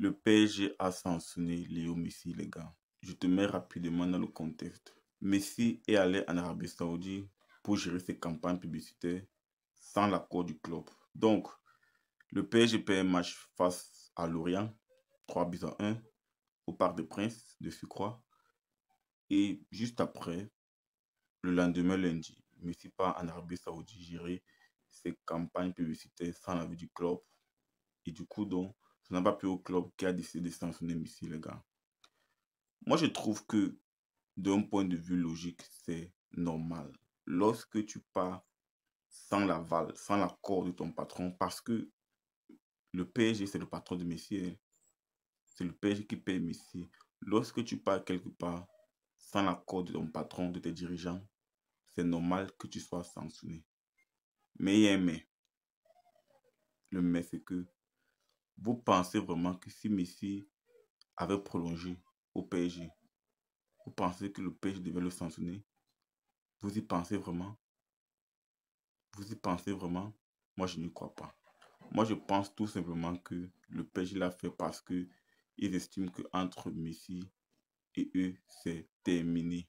Le PSG a sanctionné Léo Messi, les gars. Je te mets rapidement dans le contexte. Messi est allé en Arabie Saoudite pour gérer ses campagnes publicitaires sans l'accord du club. Donc, le PSG paie un match face à Lorient, 3 buts à 1, au Parc des Princes de Sucroix. Et juste après, le lendemain lundi, Messi part en Arabie Saoudite gérer ses campagnes publicitaires sans l'avis du club. Et du coup, donc, ce n'a pas pu au club qui a décidé de sanctionner Messi, les gars. Moi, je trouve que d'un point de vue logique, c'est normal. Lorsque tu pars sans l'aval, sans l'accord de ton patron, parce que le PSG, c'est le patron de Messi. Hein. C'est le PSG qui paye Messi. Lorsque tu pars quelque part sans l'accord de ton patron, de tes dirigeants, c'est normal que tu sois sanctionné. Mais il y a un mais. Le mais, c'est que vous pensez vraiment que si Messi avait prolongé au PSG, vous pensez que le PSG devait le sanctionner? Vous y pensez vraiment? Vous y pensez vraiment? Moi, je n'y crois pas. Moi, je pense tout simplement que le PSG l'a fait parce que ils estiment que entre Messi et eux, c'est terminé.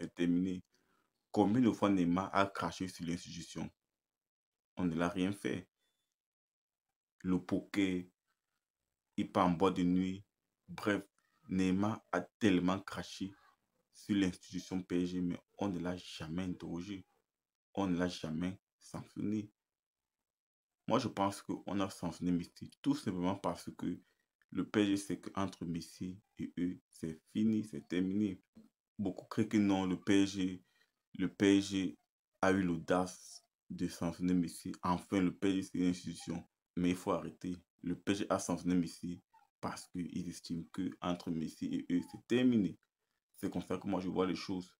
C'est terminé. Combien de fois Neymar a craché sur l'institution? On ne l'a rien fait. Le poker, il part en boîte de nuit. Bref, Neymar a tellement craché sur l'institution PSG, mais on ne l'a jamais interrogé. On ne l'a jamais sanctionné. Moi, je pense qu'on a sanctionné Messi tout simplement parce que le PSG sait qu'entre Messi et eux, c'est fini, c'est terminé. Beaucoup créent que non, le PSG, le PSG a eu l'audace de sanctionner Messi. Enfin, le PSG, c'est une institution. Mais il faut arrêter. Le PSG a sanctionné Messi parce qu'ils estiment que entre Messi et eux, c'est terminé. C'est comme ça que moi je vois les choses.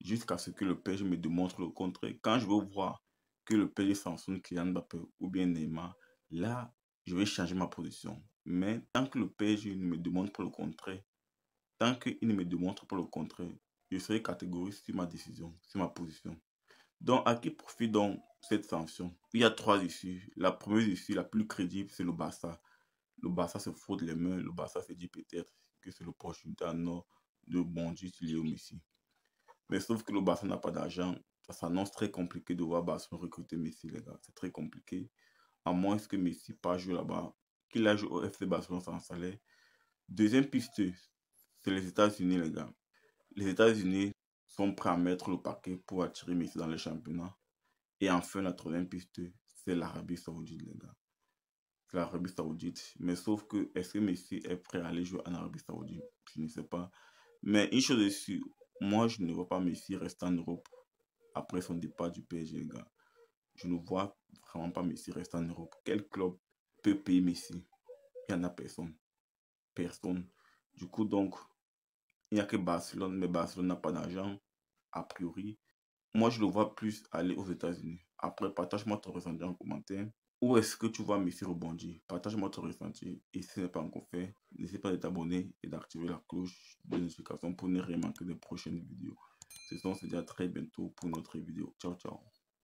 Jusqu'à ce que le PSG me démontre le contraire. Quand je veux voir que le PSG sanctionne Kylian Mbappé ou bien Neymar, là, je vais changer ma position. Mais tant que le PSG ne me démontre pas le contraire, tant qu'il ne me démontre pas le contraire, je serai catégorique sur ma décision, sur ma position. Donc, à qui profite donc cette sanction? Il y a trois issues. La première issue, la plus crédible, c'est le Barça. Le Barça se frotte les mains. Le Barça se dit peut-être que c'est l'opportunité à nord de bondir sur Léo Messi. Mais sauf que le Barça n'a pas d'argent. Ça s'annonce très compliqué de voir Barcelone recruter Messi, les gars. C'est très compliqué. À moins que Messi pas joué là-bas. Qu'il a joué au FC Barcelone sans salaire. Deuxième piste, c'est les États-Unis, les gars. Les États-Unis sont prêts à mettre le paquet pour attirer Messi dans le championnat. Et enfin, la troisième piste, c'est l'Arabie Saoudite, les gars. C'est l'Arabie Saoudite. Mais sauf que, est-ce que Messi est prêt à aller jouer en Arabie Saoudite? Je ne sais pas. Mais une chose est sûre, moi, je ne vois pas Messi rester en Europe après son départ du PSG, les gars. Je ne vois vraiment pas Messi rester en Europe. Quel club peut payer Messi? Il n'y en a personne. Personne. Du coup, donc, il n'y a que Barcelone, mais Barcelone n'a pas d'argent, a priori. Moi, je le vois plus aller aux États-Unis. Après, partage-moi ton ressenti en commentaire. Où est-ce que tu vois Messi rebondir? Partage-moi ton ressenti. Et si ce n'est pas encore fait, n'hésite pas de t'abonner et d'activer la cloche de notification pour ne rien manquer des prochaines vidéos. Ce sont, se dit à très bientôt pour notre vidéo. Ciao, ciao.